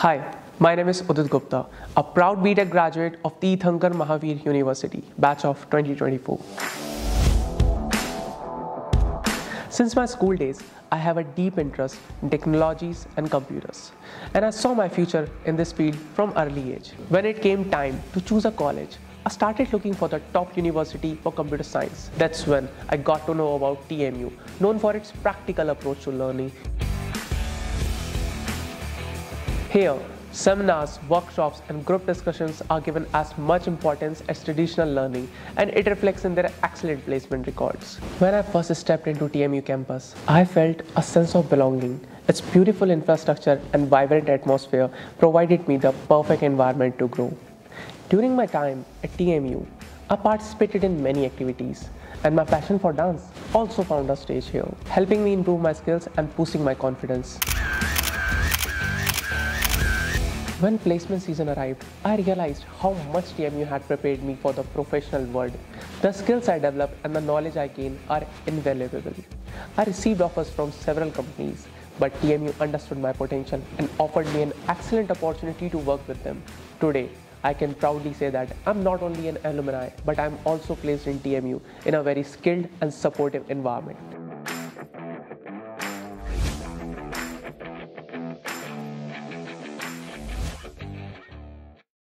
Hi, my name is Udit Gupta, a proud BTech graduate of Teerthanker Mahaveer University, batch of 2024. Since my school days, I have a deep interest in technologies and computers, and I saw my future in this field from early age. When it came time to choose a college, I started looking for the top university for computer science. That's when I got to know about TMU, known for its practical approach to learning. Here, seminars, workshops and group discussions are given as much importance as traditional learning and it reflects in their excellent placement records. When I first stepped into TMU campus, I felt a sense of belonging. Its beautiful infrastructure and vibrant atmosphere provided me the perfect environment to grow. During my time at TMU, I participated in many activities and my passion for dance also found a stage here, helping me improve my skills and boosting my confidence. When placement season arrived, I realized how much TMU had prepared me for the professional world. The skills I developed and the knowledge I gained are invaluable. I received offers from several companies, but TMU understood my potential and offered me an excellent opportunity to work with them. Today, I can proudly say that I'm not only an alumni, but I'm also placed in TMU in a very skilled and supportive environment.